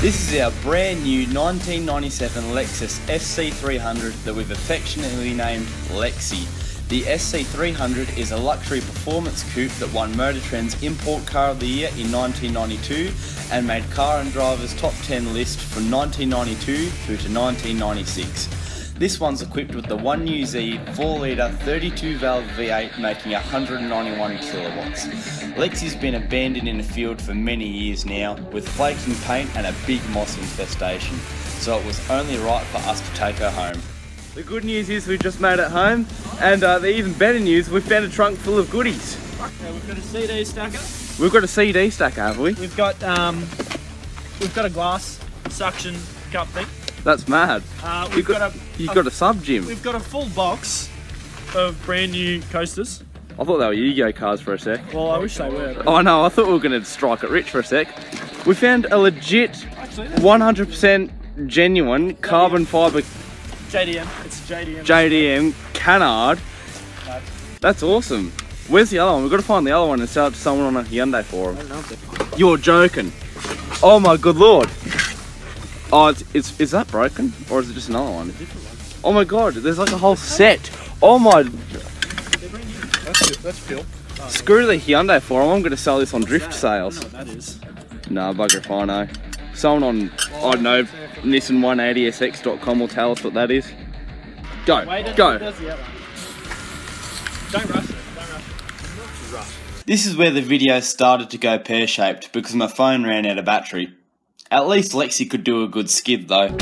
This is our brand new 1997 Lexus SC300 that we've affectionately named Lexi. The SC300 is a luxury performance coupe that won Motor Trend's Import Car of the Year in 1992 and made Car and Driver's top 10 list from 1992 through to 1996. This one's equipped with the 1UZ 4 litre 32 valve V8 making 191 kilowatts. Lexi's been abandoned in the field for many years now with flaking paint and a big moss infestation, so it was only right for us to take her home. The good news is we've just made it home, and uh, the even better news, we found a trunk full of goodies. Yeah, we've got a CD stacker. We've got a CD stacker, have we? We've got um, we've got a glass suction cup thing. That's mad. Uh, You've we've got, got, a you've got a sub gym. we've got a full box of brand new coasters. I thought they were Yu-Gi-Oh cards for a sec. Well, I wish they were. but- Oh no, I thought we were going to strike it rich for a sec. We found a legit 100% genuine carbon fibre JDM. It's a JDM. JDM canard. That's awesome. Where's the other one? We've got to find the other one and sell it to someone on a Hyundai forum. I don't know if they- You're joking. Oh my good lord. Oh, it's, it's is that broken or is it just another one? Oh my god, there's like a whole set. Oh my, That's that's Phil. screw the Hyundai forum. I'm going to sell this on drift sales. That is. Nah, bugger if I know. Someone on, I don't know, Nissan180sx.com will tell us what that is. Go, Wait, that's- go. that's the other one. Don't rush it. Don't rush it. Rush. This is where the video started to go pear-shaped because my phone ran out of battery. At least Lexi could do a good skid though.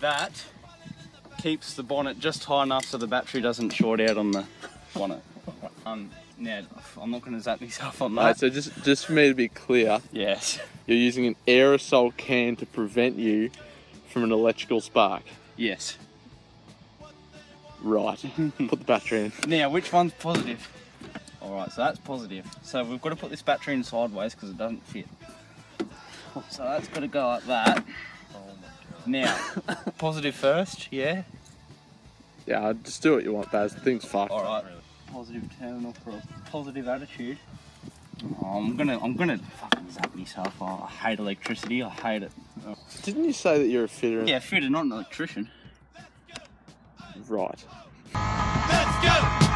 That keeps the bonnet just high enough so the battery doesn't short out on the bonnet. Um, now, I'm not going to zap myself on that. Right, so just just for me to be clear, Yes. you're using an aerosol can to prevent you from an electrical spark. Yes. Right. Put the battery in. Now, which one's positive? Alright, so that's positive. So we've got to put this battery in sideways because it doesn't fit. So that's got to go like that. Now, positive first, yeah? Yeah, just do what you want, Baz. The thing's fucked. Alright. Positive terminal for a positive attitude. Oh, I'm gonna, I'm gonna fucking zap myself. Oh, I hate electricity. I hate it. Oh. Didn't you say that you're a fitter? Yeah, fitter, not an electrician. Right. Let's go! Right.